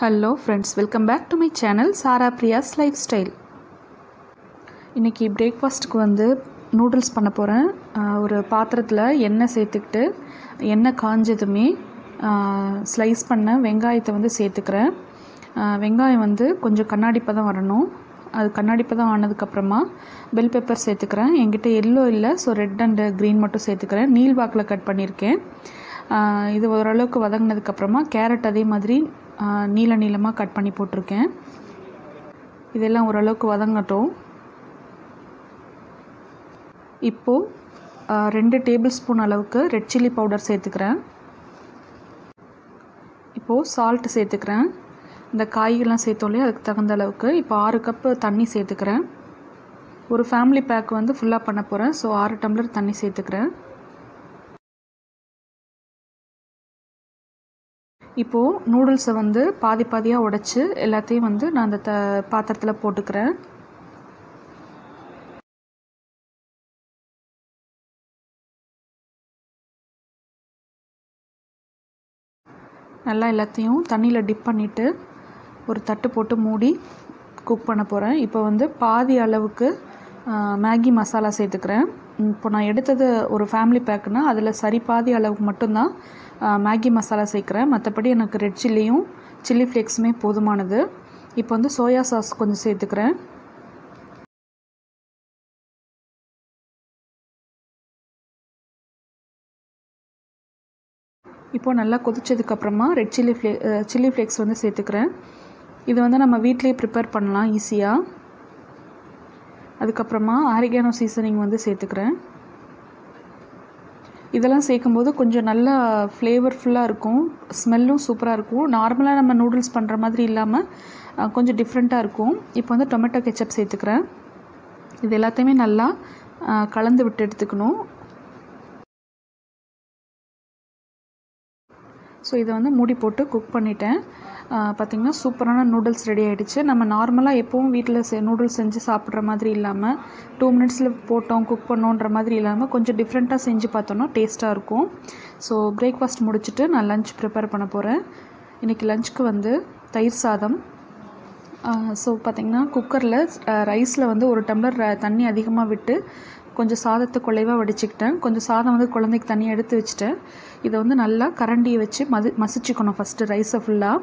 Hello friends welcome back to my channel Sara Priya's lifestyle இன்றைக்கி பிரேக்ஃபாஸ்ட்டுக்கு வந்து noodles பண்ண போகிறேன் ஒரு பாத்திரத்தில் எண்ணெய் சேர்த்துக்கிட்டு எண்ணெய் காஞ்சதுமே ஸ்லைஸ் பண்ண வெங்காயத்தை வந்து சேர்த்துக்கிறேன். வெங்காயம் வந்து கொஞ்சம் கண்ணாடிப்பை தான் வரணும். அது கண்ணாடிப்பை தான் ஆனதுக்கப்புறமா பெல் பெப்பர் சேர்த்துக்கிறேன். என்கிட்ட எல்லோ இல்லை ஸோ ரெட் அண்டு க்ரீன் மட்டும் சேர்த்துக்கிறேன். நீல் வாக்கில் கட் பண்ணியிருக்கேன் இது ஓரளவுக்கு வதங்கினதுக்கப்புறமா கேரட் அதே மாதிரி நீள நீளமாக கட் பண்ணி போட்டிருக்கேன். இதெல்லாம் ஓரளவுக்கு வதங்கட்டும். இப்போது ரெண்டு டேபிள் ஸ்பூன் அளவுக்கு ரெட் சில்லி பவுடர் சேர்த்துக்கிறேன். இப்போது சால்ட்டு சேர்த்துக்கிறேன். இந்த காய்கள்லாம் இல்லையா? அதுக்கு தகுந்த அளவுக்கு இப்போ ஆறு கப்பு தண்ணி சேர்த்துக்கிறேன். ஒரு ஃபேமிலி பேக் வந்து ஃபுல்லாக பண்ண போகிறேன் ஸோ ஆறு டம்ளர் தண்ணி சேர்த்துக்கிறேன். இப்போது நூடுல்ஸை வந்து பாதி பாதியாக உடைச்சி எல்லாத்தையும் வந்து நான் அந்த த பாத்திரத்தில் போட்டுக்கிறேன். நல்லா எல்லாத்தையும் தண்ணியில் டிப் பண்ணிவிட்டு ஒரு தட்டு போட்டு மூடி குக் பண்ண போகிறேன் இப்போ வந்து பாதி அளவுக்கு மேகி மசாலா சேர்த்துக்கிறேன். இப்போ நான் எடுத்தது ஒரு ஃபேமிலி பேக்குன்னா அதில் சரி பாதி அளவுக்கு மட்டும்தான் மேகி மசாலா சேர்க்குறேன். மற்றபடி எனக்கு ரெட் சில்லியும் சில்லி ஃப்ளேக்ஸுமே போதுமானது. இப்போ வந்து சோயா சாஸ் கொஞ்சம் சேர்த்துக்கிறேன். இப்போது நல்லா கொதிச்சதுக்கப்புறமா ரெட் சில்லி ஃப்ளே சில்லி ஃப்ளேக்ஸ் வந்து சேர்த்துக்கிறேன். இது வந்து நம்ம வீட்லேயே ப்ரிப்பேர் பண்ணலாம் ஈஸியாக அதுக்கப்புறமா ஆரிகானோ சீசனிங் வந்து சேர்த்துக்கிறேன். இதெல்லாம் சேர்க்கும்போது கொஞ்சம் நல்லா ஃப்ளேவர்ஃபுல்லாக இருக்கும். ஸ்மெல்லும் சூப்பராக இருக்கும். நார்மலாக நம்ம நூடுல்ஸ் பண்ணுற மாதிரி இல்லாமல் கொஞ்சம் டிஃப்ரெண்ட்டாக இருக்கும். இப்போ வந்து டொமேட்டோ கெச்சப் சேர்த்துக்கிறேன். இது எல்லாத்தையுமே நல்லா கலந்து விட்டு எடுத்துக்கணும். ஸோ இதை வந்து மூடி போட்டு குக் பண்ணிட்டேன். பார்த்திங்கன்னா சூப்பரான நூடுல்ஸ் ரெடி ஆகிடுச்சு நம்ம நார்மலாக எப்போவும் வீட்டில் செ நூடுல்ஸ் செஞ்சு சாப்பிட்ற மாதிரி இல்லாமல் டூ மினிட்ஸில் போட்டோம் குக் பண்ணோன்ற மாதிரி இல்லாமல் கொஞ்சம் டிஃப்ரெண்ட்டாக செஞ்சு பார்த்தோன்னா டேஸ்ட்டாக இருக்கும். ஸோ பிரேக்ஃபாஸ்ட் முடிச்சுட்டு நான் லஞ்ச் ப்ரிப்பேர் பண்ண போகிறேன் இன்றைக்கி லஞ்சுக்கு வந்து தயிர் சாதம். ஸோ பார்த்திங்கன்னா குக்கரில் ரைஸில் வந்து ஒரு டம்ளர் தண்ணி அதிகமாக விட்டு கொஞ்சம் சாதத்தை குலைவாக வடிச்சுக்கிட்டேன். கொஞ்சம் சாதம் வந்து குழந்தைக்கு தண்ணி எடுத்து வச்சுட்டேன். இதை வந்து நல்லா கரண்டியை வச்சு மது மசிச்சுக்கணும் ஃபஸ்ட்டு ரைஸை ஃபுல்லாக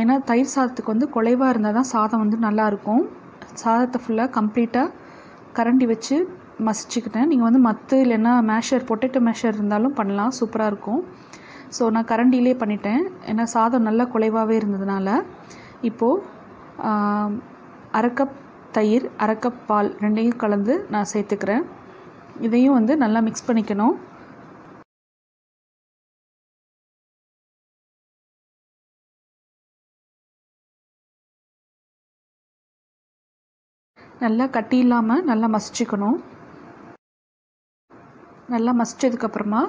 ஏன்னா தயிர் சாதத்துக்கு வந்து குலைவாக இருந்தால் தான் சாதம் வந்து நல்லாயிருக்கும் சாதத்தை ஃபுல்லாக கம்ப்ளீட்டாக கரண்டி வச்சு மசிச்சுக்கிட்டேன். நீங்கள் வந்து மத்து இல்லைன்னா மேஷர் பொட்டேட்டோ மேஷர் இருந்தாலும் பண்ணலாம். சூப்பராக இருக்கும். ஸோ நான் கரண்டிலே பண்ணிட்டேன். ஏன்னா சாதம் நல்லா குலைவாகவே இருந்ததுனால. இப்போது அரைக்கப் தயிர் அரைக்கப் பால் ரெண்டையும் கலந்து நான் சேர்த்துக்கிறேன். இதையும் வந்து நல்லா மிக்ஸ் பண்ணிக்கணும். நல்லா கட்டி இல்லாமல் நல்லா மசிச்சுக்கணும். நல்லா மசிச்சதுக்கப்புறமா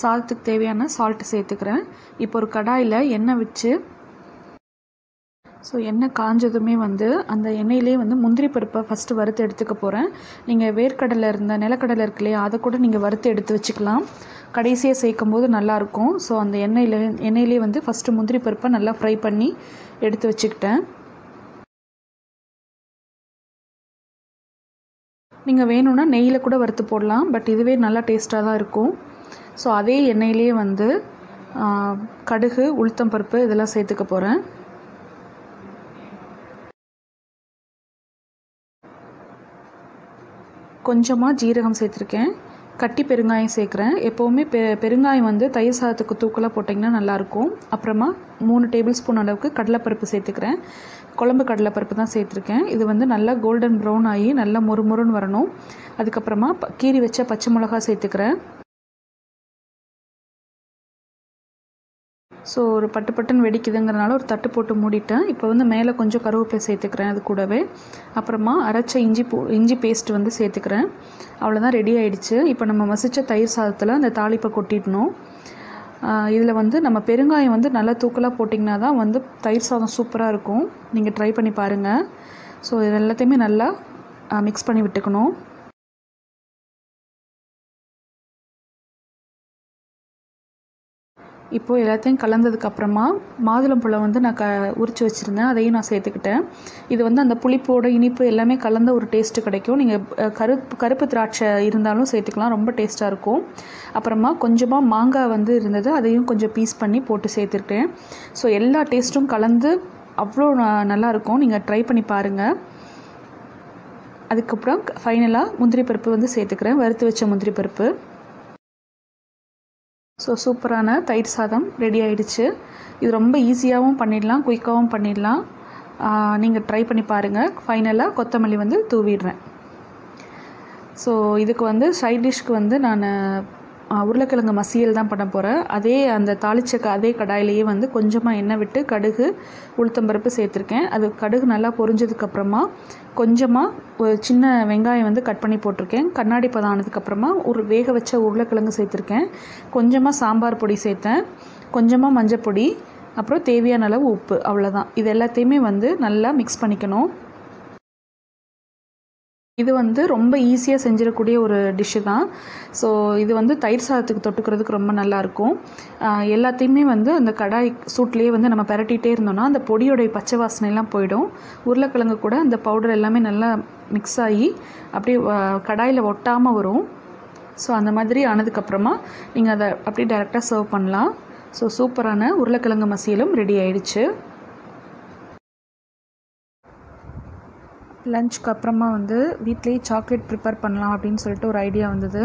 சாதத்துக்கு தேவையான சால்ட்டு சேர்த்துக்கிறேன். இப்போ ஒரு கடாயில் எண்ணெய் வச்சு ஸோ எண்ணெய் காஞ்சதுமே வந்து அந்த எண்ணெயிலே வந்து முந்திரி பருப்பை ஃபஸ்ட்டு வறுத்து எடுத்துக்க போகிறேன் நீங்கள் வேர்க்கடலை இருந்த நிலக்கடலை இருக்கு இல்லையா அதை கூட நீங்கள் வறுத்து எடுத்து வச்சுக்கலாம். கடைசியாக சேர்க்கும் போது நல்லாயிருக்கும் ஸோ அந்த எண்ணெயில் எண்ணெயிலே வந்து ஃபஸ்ட்டு முந்திரி பருப்பை நல்லா ஃப்ரை பண்ணி எடுத்து வச்சுக்கிட்டேன். நீங்கள் வேணும்னா நெய்யில் கூட வறுத்து போடலாம் பட் இதுவே நல்லா டேஸ்ட்டாக தான் இருக்கும். ஸோ அதே எண்ணெயிலே வந்து கடுகு உளுத்தம் பருப்பு இதெல்லாம் சேர்த்துக்க போகிறேன் கொஞ்சமாக ஜீரகம் சேர்த்துருக்கேன். கட்டி பெருங்காயம் சேர்க்குறேன். எப்போவுமே பெ பெருங்காயம் வந்து தயிர் சாதத்துக்கு தூக்கலாக போட்டிங்கன்னா நல்லாயிருக்கும். அப்புறமா மூணு டேபிள் ஸ்பூன் அளவுக்கு கடலைப்பருப்பு சேர்த்துக்கிறேன். குழம்பு கடலைப்பருப்பு தான் சேர்த்துருக்கேன். இது வந்து நல்லா கோல்டன் ப்ரௌன் ஆகி நல்லா முறுமுறுன்னு வரணும். அதுக்கப்புறமா கீரி வச்ச பச்சை மிளகா சேர்த்துக்கிறேன். ஸோ ஒரு பட்டு பட்டுன்னு வெடிக்குதுங்கிறனால ஒரு தட்டு போட்டு மூடிட்டேன். இப்போ வந்து மேலே கொஞ்சம் கருவேப்பிலை சேர்த்துக்கிறேன் அது கூடவே. அப்புறமா அரைச்ச இஞ்சி பூ இஞ்சி பேஸ்ட் வந்து சேர்த்துக்கிறேன். அவ்வளோதான் ரெடி ஆகிடுச்சு இப்போ நம்ம மசித்த தயிர் சாதத்தில் அந்த தாளிப்பை கொட்டிடணும். இதில் வந்து நம்ம பெருங்காயம் வந்து நல்லா தூக்கலாக போட்டிங்கன்னா தான் வந்து தயிர் சாதம் சூப்பராக இருக்கும். நீங்கள் ட்ரை பண்ணி பாருங்கள் ஸோ இது எல்லாத்தையுமே நல்லா மிக்ஸ் பண்ணி விட்டுக்கணும். இப்போது எல்லாத்தையும் கலந்ததுக்கப்புறமா மாதுளம்பழம் வந்து நான் க உரித்து வச்சுருந்தேன். அதையும் நான் சேர்த்துக்கிட்டேன். இது வந்து அந்த புளிப்போட இனிப்பு எல்லாமே கலந்த ஒரு டேஸ்ட்டு கிடைக்கும். நீங்கள் கருப்பு கருப்பு திராட்சை இருந்தாலும் சேர்த்துக்கலாம். ரொம்ப டேஸ்ட்டாக இருக்கும். அப்புறமா கொஞ்சமாக மாங்காய் வந்து இருந்தது. அதையும் கொஞ்சம் பீஸ் பண்ணி போட்டு சேர்த்துருக்கேன் ஸோ எல்லா டேஸ்ட்டும் கலந்து அவ்வளோ நல்லாயிருக்கும் நீங்கள் ட்ரை பண்ணி பாருங்கள் அதுக்கப்புறம் ஃபைனலாக முந்திரி பருப்பு வந்து சேர்த்துக்கிறேன். வறுத்து வச்ச முந்திரி பருப்பு. ஸோ சூப்பரான தயிர் சாதம் ரெடி ஆகிடுச்சு இது ரொம்ப ஈஸியாகவும் பண்ணிடலாம் குயிக்காகவும் பண்ணிடலாம். நீங்கள் ட்ரை பண்ணி பாருங்கள் ஃபைனலாக கொத்தமல்லி வந்து தூவிடுறேன். ஸோ இதுக்கு வந்து சைட் டிஷ்க்கு வந்து நான் உருளைக்கிழங்கு மசியல் தான் பண்ண போகிறேன் அதே அந்த தாளிச்ச க- அதே கடாயிலேயே வந்து கொஞ்சமாக எண்ணெய் விட்டு கடுகு உளுத்தம்பருப்பு சேர்த்துருக்கேன். அது கடுகு நல்லா பொரிஞ்சதுக்கப்புறமா கொஞ்சமாக ஒரு சின்ன வெங்காயம் வந்து கட் பண்ணி போட்டிருக்கேன். கண்ணாடி பதம் ஆனதுக்கப்புறமா ஒரு வேக வச்ச உருளைக்கிழங்கு சேர்த்துருக்கேன். கொஞ்சமாக சாம்பார் பொடி சேர்த்தேன். கொஞ்சமாக மஞ்சள் பொடி அப்புறம் தேவையான அளவு உப்பு அவ்வளோதான் இது எல்லாத்தையுமே வந்து நல்லா மிக்ஸ் பண்ணிக்கணும். இது வந்து ரொம்ப ஈஸியாக செஞ்சிடக்கூடிய ஒரு டிஷ்ஷு தான். ஸோ இது வந்து தயிர் சாதத்துக்கு தொட்டுக்கிறதுக்கு ரொம்ப நல்லாயிருக்கும். எல்லாத்தையுமே வந்து அந்த கடாய் சூட்லேயே வந்து நம்ம பரட்டிகிட்டே இருந்தோம்னா அந்த பொடியோடைய பச்சை வாசனைலாம் போயிடும். உருளைக்கிழங்கு கூட அந்த பவுடர் எல்லாமே நல்லா மிக்ஸ் ஆகி அப்படியே கடாயில் ஒட்டாமல் வரும். ஸோ அந்த மாதிரி ஆனதுக்கப்புறமா நீங்கள் அதை அப்படியே டேரெக்டாக சர்வ் பண்ணலாம். ஸோ சூப்பரான உருளைக்கிழங்கு மசியலும் ரெடி ஆயிடுச்சு. லஞ்சுக்கு அப்புறமா வந்து வீட்லேயே சாக்லேட் ப்ரிப்பேர் பண்ணலாம் அப்படின்னு சொல்லிட்டு ஒரு ஐடியா வந்தது.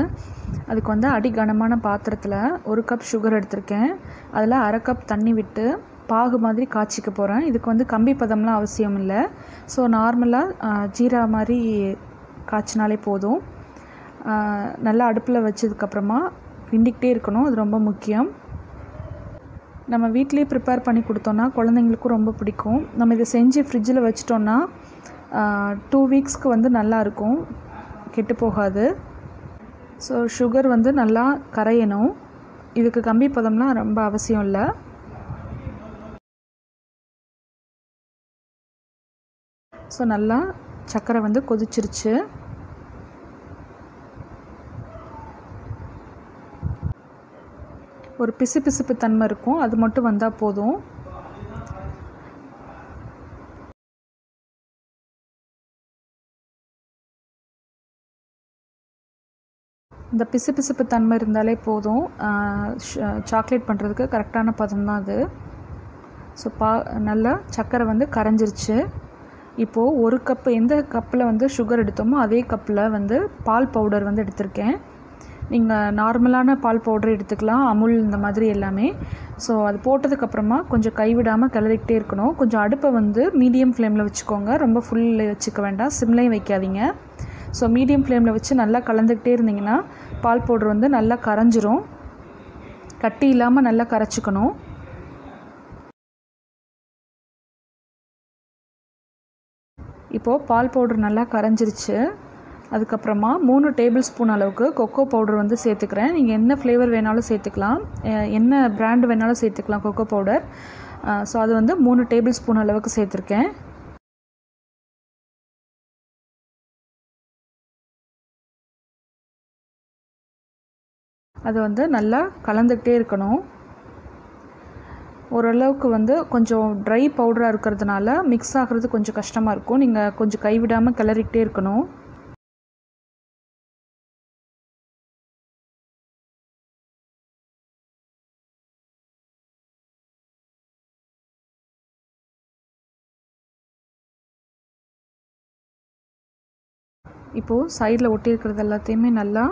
அதுக்கு வந்து அடி கனமான பாத்திரத்தில் ஒரு கப் சுகர் எடுத்திருக்கேன். அதில் அரை கப் தண்ணி விட்டு பாகு மாதிரி காய்ச்சிக்க போகிறேன் இதுக்கு வந்து கம்பி பதம்லாம் அவசியம் இல்லை. ஸோ நார்மலாக ஜீரா மாதிரி காய்ச்சினாலே போதும். நல்லா அடுப்பில் வச்சதுக்கப்புறமா கிண்டிக்கிட்டே இருக்கணும். அது ரொம்ப முக்கியம். நம்ம வீட்லேயே ப்ரிப்பேர் பண்ணி கொடுத்தோன்னா குழந்தைங்களுக்கும் ரொம்ப பிடிக்கும். நம்ம இதை செஞ்சு ஃப்ரிட்ஜில் வச்சிட்டோன்னா டூ வீக்ஸ்க்கு வந்து நல்லா இருக்கும் கெட்டு போகாது. ஸோ சுகர் வந்து நல்லா கரையணும். இதுக்கு கம்பி பதம்லாம் ரொம்ப அவசியம் இல்லை. ஸோ நல்லா சர்க்கரை வந்து கொதிச்சிருச்சு. ஒரு பிசு பிசுப்பு தன்மை இருக்கும். அது மட்டும் வந்தால் போதும். இந்த பிசுபிசுப்பு தன்மை இருந்தாலே போதும். சாக்லேட் பண்ணுறதுக்கு கரெக்டான பதம் தான் அது. ஸோ பா நல்லா சர்க்கரை வந்து கரைஞ்சிருச்சு. இப்போது ஒரு கப்பு எந்த கப்பில் வந்து சுகர் எடுத்தோமோ அதே கப்பில் வந்து பால் பவுடர் வந்து எடுத்திருக்கேன். நீங்கள் நார்மலான பால் பவுடர் எடுத்துக்கலாம் அமுல் இந்த மாதிரி எல்லாமே. ஸோ அது போட்டதுக்கப்புறமா கொஞ்சம் கைவிடாமல் கிளறிக்கிட்டே இருக்கணும். கொஞ்சம் அடுப்பை வந்து மீடியம் ஃப்ளேமில் வச்சுக்கோங்க. ரொம்ப ஃபுல் வச்சுக்க வேண்டாம். சிம்லையும் வைக்காதீங்க. ஸோ மீடியம் ஃப்ளேமில் வச்சு நல்லா கலந்துக்கிட்டே இருந்தீங்கன்னா பால் பவுடர் வந்து நல்லா கரைஞ்சிரும். கட்டி இல்லாமல் நல்லா கரைச்சிக்கணும். இப்போது பால் பவுடர் நல்லா கரைஞ்சிருச்சு. அதுக்கப்புறமா மூணு டேபிள் ஸ்பூன் அளவுக்கு கொக்கோ பவுடர் வந்து சேர்த்துக்கிறேன். நீங்கள் என்ன ஃப்ளேவர் வேணாலும் சேர்த்துக்கலாம். என்ன பிராண்ட் வேணாலும் சேர்த்துக்கலாம் கொக்கோ பவுடர் ஸோ அது வந்து மூணு டேபிள் ஸ்பூன் அளவுக்கு சேர்த்துருக்கேன். அது வந்து நல்லா கலந்துக்கிட்டே இருக்கணும். ஓரளவுக்கு வந்து கொஞ்சம் ட்ரை பவுடராக இருக்கிறதுனால மிக்ஸ் ஆகிறது கொஞ்சம் கஷ்டமாக இருக்கும். நீங்கள் கொஞ்சம் கைவிடாமல் கிளறிக்கிட்டே இருக்கணும். இப்போது சைடில் ஒட்டியிருக்கிறது எல்லாத்தையுமே நல்லா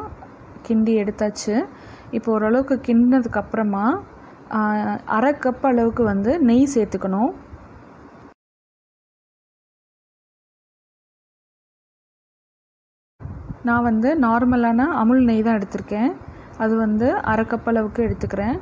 கிண்டி எடுத்தாச்சு. இப்போ ஓரளவுக்கு கிண்டினதுக்கு அப்புறமா அரை கப் அளவுக்கு வந்து நெய் சேர்த்துக்கணும். நான் வந்து நார்மலான அமுல் நெய் தான் எடுத்திருக்கேன். அது வந்து அரை கப் அளவுக்கு எடுத்துக்கிறேன்.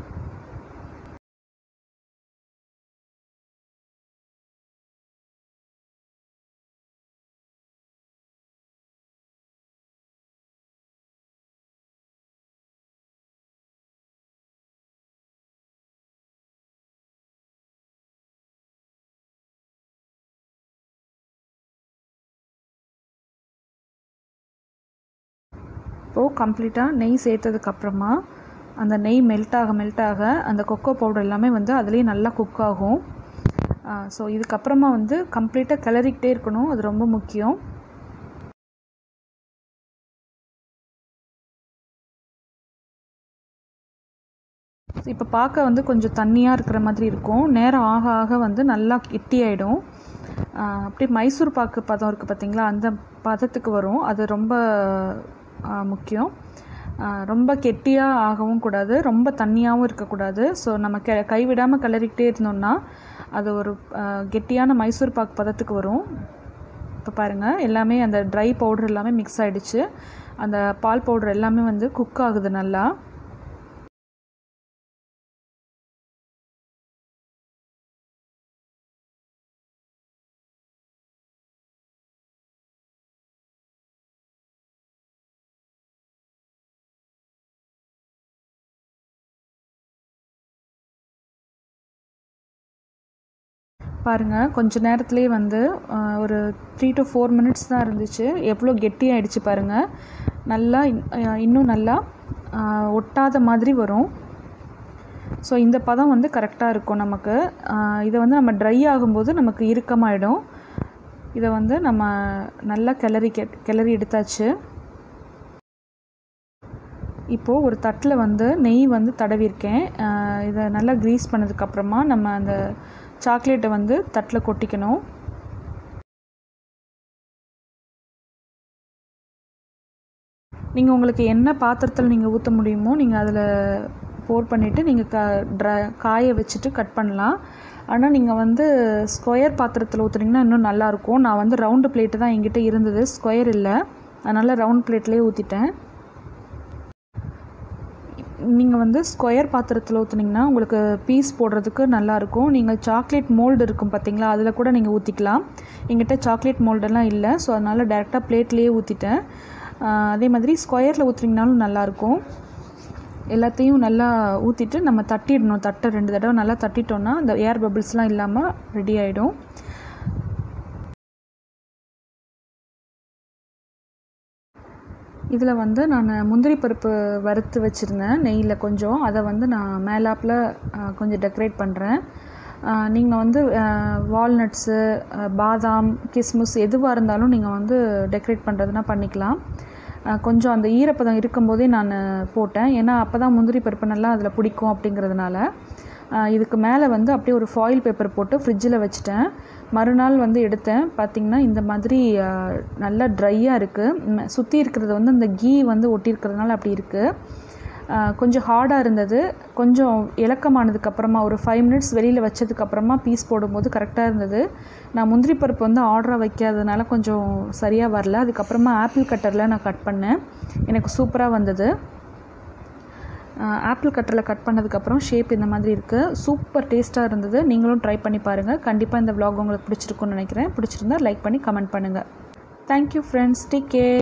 இப்போது கம்ப்ளீட்டாக நெய் சேர்த்ததுக்கப்புறமா அந்த நெய் மெல்ட் ஆக மெல்ட் ஆக அந்த கொக்கோ பவுடர் எல்லாமே வந்து அதுலேயே நல்லா குக் ஆகும். ஸோ இதுக்கப்புறமா வந்து கம்ப்ளீட்டாக கிளறிக்கிட்டே இருக்கணும். அது ரொம்ப முக்கியம். இப்போ பார்க்க வந்து கொஞ்சம் தண்ணியாக இருக்கிற மாதிரி இருக்கும். நேரம் ஆக ஆக வந்து நல்லா கெட்டியாயிடும். அப்படியே மைசூர் பாக்கு பதம் இருக்குது பார்த்தீங்களா அந்த பதத்துக்கு வரும். அது ரொம்ப முக்கியம். ரொம்ப கெட்டியாக ஆகவும் கூடாது. ரொம்ப தண்ணியாகவும் இருக்கக்கூடாது. ஸோ நம்ம கெ கைவிடாமல் கிளறிக்கிட்டே இருந்தோம்னா அது ஒரு கெட்டியான மைசூர் பாக் பதத்துக்கு வரும். இப்போ பாருங்கள் எல்லாமே அந்த ட்ரை பவுடர் எல்லாமே மிக்ஸ் ஆகிடுச்சு அந்த பால் பவுடர் எல்லாமே வந்து குக் ஆகுது நல்லா. பாருங்கள் கொஞ்ச நேரத்துலேயே வந்து ஒரு த்ரீ டு ஃபோர் மினிட்ஸ் தான் இருந்துச்சு. எவ்வளோ கெட்டியாகிடுச்சு பாருங்கள் நல்லா இன்னும் நல்லா ஒட்டாத மாதிரி வரும். ஸோ இந்த பதம் வந்து கரெக்டாக இருக்கும் நமக்கு. இதை வந்து நம்ம ட்ரை ஆகும்போது நமக்கு இறுக்கமாகிடும் இதை வந்து நம்ம நல்லா கிளறி கெ கிளறி எடுத்தாச்சு. இப்போது ஒரு தட்டில் வந்து நெய் வந்து தடவிருக்கேன். இதை நல்லா க்ரீஸ் பண்ணதுக்கப்புறமா நம்ம அந்த சாக்லேட்டை வந்து தட்டில் கொட்டிக்கணும். நீங்கள் உங்களுக்கு என்ன பாத்திரத்தில் நீங்கள் ஊற்ற முடியுமோ நீங்கள் அதில் போர் பண்ணிவிட்டு நீங்கள் க ட்ரை காய வச்சுட்டு கட் பண்ணலாம். ஆனால் நீங்கள் வந்து ஸ்கொயர் பாத்திரத்தில் ஊற்றுனீங்கன்னா இன்னும் நல்லாயிருக்கும் நான் வந்து ரவுண்டு பிளேட்டு தான் எங்கிட்ட இருந்தது. ஸ்கொயர் இல்லை. அதனால் ரவுண்ட் பிளேட்லேயே ஊற்றிட்டேன் நீங்கள் வந்து ஸ்கொயர் பாத்திரத்தில் ஊற்றுனீங்கன்னா உங்களுக்கு பீஸ் போடுறதுக்கு நல்லாயிருக்கும் நீங்கள் சாக்லேட் மோல்டு இருக்கும் பார்த்தீங்களா அதில் கூட நீங்கள் ஊற்றிக்கலாம் எங்கிட்ட சாக்லேட் மோல்டெல்லாம் இல்லை ஸோ அதனால் டேரெக்டாக பிளேட்லேயே ஊற்றிட்டேன் அதே மாதிரி ஸ்கொயரில் ஊற்றுனீங்கனாலும் நல்லாயிருக்கும் எல்லாத்தையும் நல்லா ஊற்றிட்டு நம்ம தட்டிடணும் தட்டை ரெண்டு தடவை நல்லா தட்டிட்டோன்னா அந்த ஏர் பபிள்ஸ்லாம் இல்லாமல் ரெடி ஆகிடும் இதில் வந்து நான் முந்திரி பருப்பு வறுத்து வச்சுருந்தேன் நெய்யில் கொஞ்சம். அதை வந்து நான் மேலாப்பில் கொஞ்சம் டெக்கரேட் பண்ணுறேன் நீங்கள் வந்து வால்நட்ஸு பாதாம் கிஸ்மிஸ் எதுவாக இருந்தாலும் நீங்கள் வந்து டெக்கரேட் பண்ணுறதுனா பண்ணிக்கலாம். கொஞ்சம் அந்த ஈரப்பதம் இருக்கும்போதே நான் போட்டேன். ஏன்னா அப்போ தான் முந்திரி பருப்பு நல்லா அதில் பிடிக்கும் அப்படிங்கிறதுனால. இதுக்கு மேலே வந்து அப்படியே ஒரு ஃபாயில் பேப்பர் போட்டு ஃப்ரிட்ஜில் வச்சுட்டேன். மறுநாள் வந்து எடுத்தேன். பார்த்திங்கன்னா இந்த மாதிரி நல்லா ட்ரையாக இருக்குது சுற்றி இருக்கிறது வந்து அந்த கீ வந்து ஒட்டியிருக்கிறதுனால அப்படி இருக்குது கொஞ்சம் ஹார்டாக இருந்தது. கொஞ்சம் இலக்கமானதுக்கப்புறமா ஒரு ஃபைவ் மினிட்ஸ் வெளியில் வச்சதுக்கப்புறமா பீஸ் போடும்போது கரெக்டாக இருந்தது. நான் முந்திரி பருப்பு வந்து ஆர்டராக வைக்காததுனால கொஞ்சம் சரியாக வரல. அதுக்கப்புறமா ஆப்பிள் கட்டரில் நான் கட் பண்ணேன். எனக்கு சூப்பராக வந்தது. ஆப்பிள் கட்டரில் கட் பண்ணதுக்கப்புறம் ஷேப் இந்த மாதிரி இருக்குது சூப்பர் டேஸ்ட்டாக இருந்தது. நீங்களும் ட்ரை பண்ணி பாருங்கள் கண்டிப்பாக இந்த vlog உங்களுக்கு பிடிச்சிருக்குன்னு நினைக்கிறேன். பிடிச்சிருந்தா லைக் பண்ணி கமெண்ட் பண்ணுங்கள் தேங்க்யூ ஃப்ரெண்ட்ஸ் டேக் கேர்